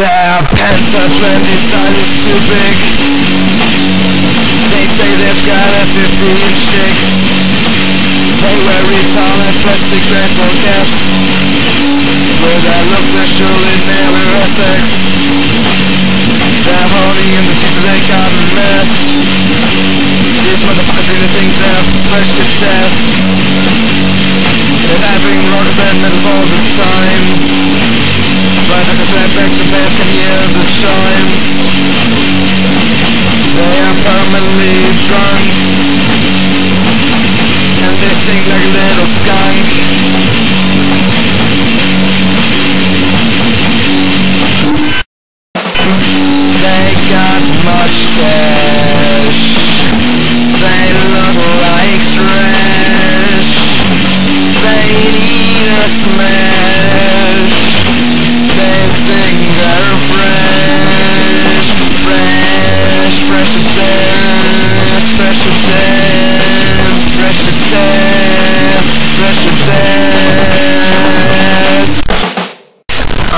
Their pants are the size is too big. They say they've got a 50 inch dick They wear and plastic rainbow caps hear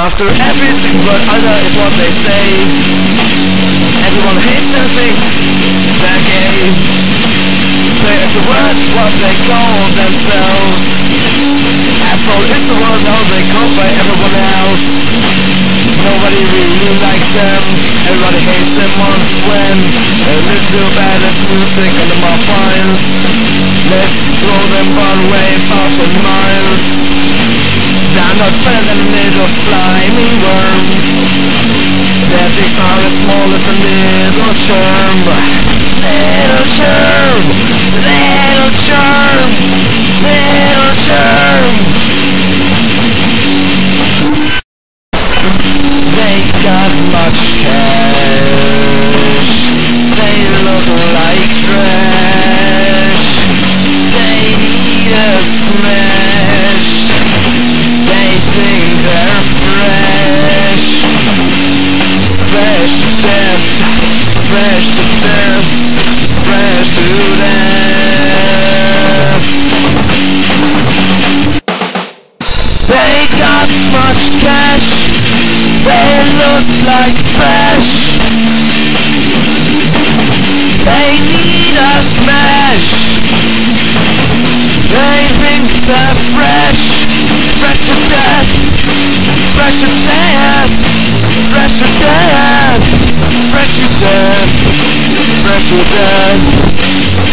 after everything but other is what they say. Everyone hates and thinks they're gay. As the word what they call themselves. Asshole is the word how they call by everyone else. Nobody really likes them. Everybody hates them once when They listen to badass music on the more Let's throw them far away, far and miles. They're not better than a little Their dicks are small as a little germ. Little germ. Little germ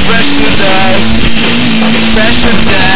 fresh new day, fresh new day, fresh.